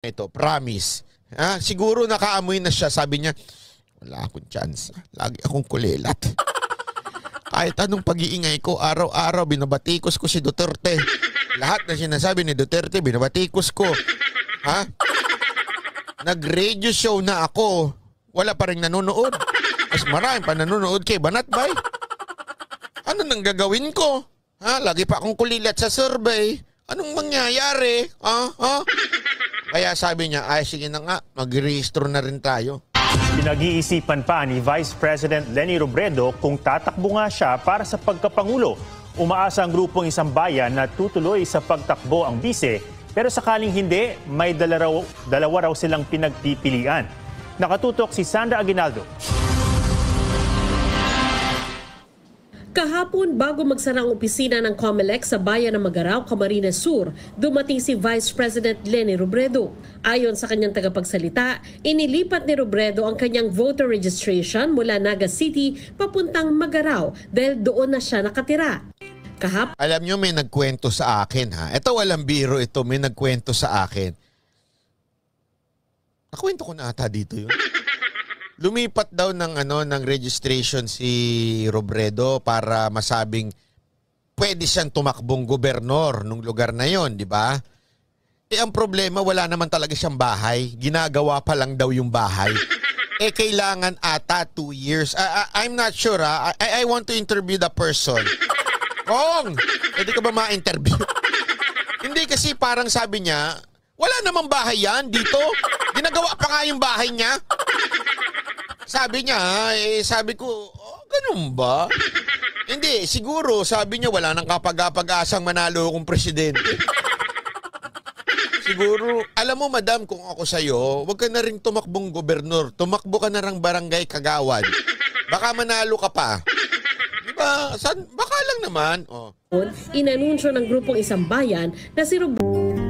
ito, promise. Ha? Siguro nakaamoy na siya. Sabi niya, wala akong chance. Lagi akong kulilat. Kahit anong pag-iingay ko, araw-araw binabatikos ko si Duterte. Lahat na sinasabi ni Duterte, binabatikos ko. Ha? Nag-radio show na ako. Wala pa rin nanonood. Mas marami pa nanonood kay Banat Bay. Ano nang gagawin ko? Ha? Lagi pa akong kulilat sa survey. Anong mangyayari? Ha? Ha? Kaya sabi niya, ay sige na nga, mag-rehistro na rin tayo. Pinag-iisipan pa ni Vice President Lenny Robredo kung tatakbo nga siya para sa pagkapangulo. Umaasa ang grupong isang bayan na tutuloy sa pagtakbo ang bise, pero sakaling hindi, may dalawa raw silang pinagpipilian. Nakatutok si Sandra Aguinaldo. Kahapon, bago magsara ang opisina ng COMELEC sa bayan ng Magaraw, Camarines Sur, dumating si Vice President Lenny Robredo. Ayon sa kanyang tagapagsalita, inilipat ni Robredo ang kanyang voter registration mula Naga City papuntang Magaraw dahil doon na siya nakatira. Kahap Alam nyo, may nagkwento sa akin ha. Ito walang biro ito, may nagkwento sa akin. Nakwento ko na ata dito yun. Lumipat daw ng ano ng registration si Robredo para masabing pwede siyang tumakbong gobernador nung lugar na yon, di ba? Eh ang problema wala naman talaga siyang bahay. Ginagawa pa lang daw yung bahay. Eh kailangan ata two years. I, I, I'm not sure ha. I, I want to interview the person. Kong, pwede ka ba ma-interview? Hindi kasi parang sabi niya, wala namang bahay yan dito. Ginagawa pa nga yung bahay niya. Sabi niya, eh, sabi ko, oh, ganun ba? Hindi, siguro, sabi niya, wala nang kapag-apag-asang manalo akong presidente. Siguro, alam mo madam, kung ako sa'yo, huwag ka na rin tumakbong gobernur. Tumakbo ka na rin barangay kagawad. Baka manalo ka pa. Di ba? San, baka lang naman. Oh. inanunsyo ng grupong isang bayan na si Robredo